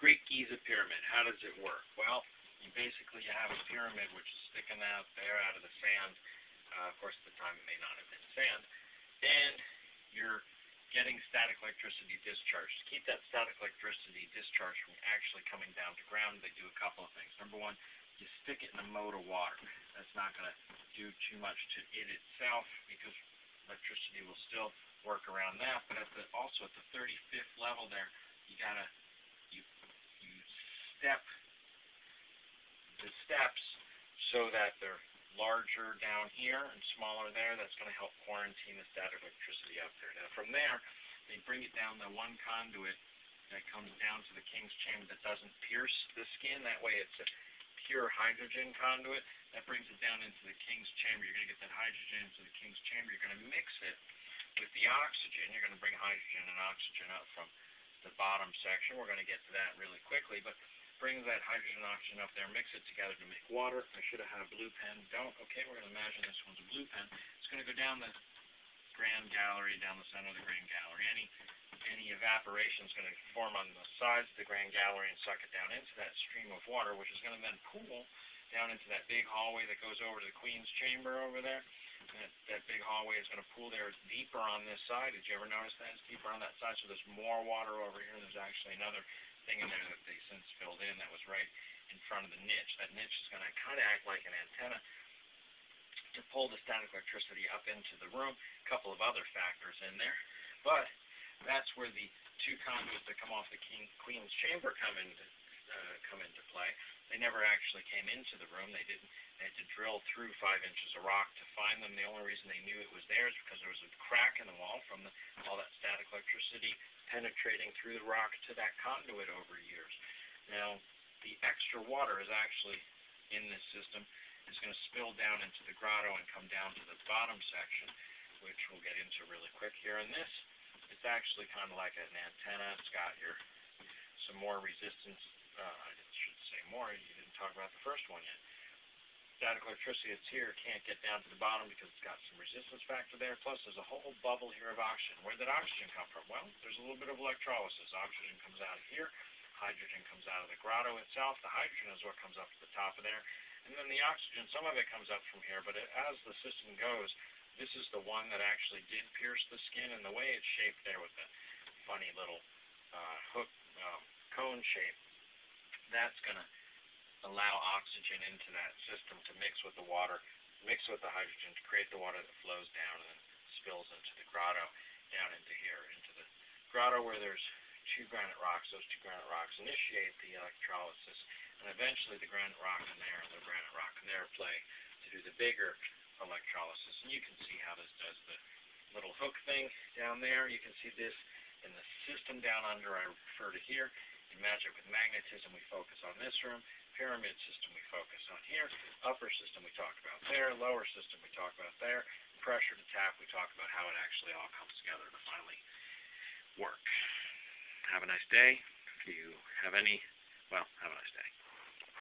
Great Giza Pyramid, how does it work? Well, you basically you have a pyramid which is sticking out there out of the sand. Uh, of course, at the time it may not have been sand. And you're getting static electricity discharge. To keep that static electricity discharge from actually coming down to ground, they do a couple of things. Number one, you stick it in a moat of water. That's not going to do too much to it itself because electricity will still work around that. But at the, also at the 35th level there, you you you step the steps so that they're larger down here and smaller there. That's going to help quarantine the static electricity up there. Now from there, they bring it down the one conduit that comes down to the king's chamber that doesn't pierce the skin. That way it's a pure hydrogen conduit. That brings it down into the king's chamber. You're going to get that hydrogen into the king's chamber. You're going to mix it with the oxygen. You're going to bring hydrogen and oxygen up from the bottom section. We're going to get to that really quickly, but bring that hydrogen oxygen up there, mix it together to make water. I should have had a blue pen. Don't. Okay, we're going to imagine this one's a blue pen. It's going to go down the grand gallery, down the center of the grand gallery. Any any evaporation is going to form on the sides of the grand gallery and suck it down into that stream of water, which is going to then pool down into that big hallway that goes over to the Queen's chamber over there. That, that big hallway is going to pool there. It's deeper on this side. Did you ever notice that? It's deeper on that side, so there's more water over here. There's actually another thing in there that they since filled in that was right in front of the niche. That niche is going to kind of act like an antenna to pull the static electricity up into the room. A couple of other factors in there. But that's where the two conduits that come off the king, Queen's chamber come into, uh, come into play. They never actually came into the room. They didn't. They had to drill through five inches of rock to find them. The only reason they knew it was there is because there was a crack in the wall from the, all that static electricity penetrating through the rock to that conduit over years. Now, the extra water is actually in this system is going to spill down into the grotto and come down to the bottom section, which we'll get into really quick here. And this, it's actually kind of like an antenna. It's got your some more resistance. Uh, I should say more. You didn't talk about the first one yet. Static electricity that's here can't get down to the bottom because it's got some resistance factor there. Plus, there's a whole bubble here of oxygen. Where did oxygen come from? Well, there's a little bit of electrolysis. Oxygen comes out of here. Hydrogen comes out of the grotto itself. The hydrogen is what comes up to the top of there. And then the oxygen, some of it comes up from here, but it, as the system goes, this is the one that actually did pierce the skin, and the way it's shaped there with the funny little uh, hook um, cone shape, that's going to allow oxygen into that system to mix with the water, mix with the hydrogen to create the water that flows down and then spills into the grotto, down into here, into the grotto where there's two granite rocks. Those two granite rocks initiate the electrolysis, and eventually the granite rock in there and the granite rock in there play to do the bigger electrolysis. And you can see how this does the little hook thing down there. You can see this in the system down under I refer to here. In Magic with Magnetism, we focus on this room. Pyramid system, we focus on here. Upper system, we talk about there. Lower system, we talk about there. Pressure to tap, we talk about how it actually all comes together to finally work. Have a nice day. If you have any, well, have a nice day.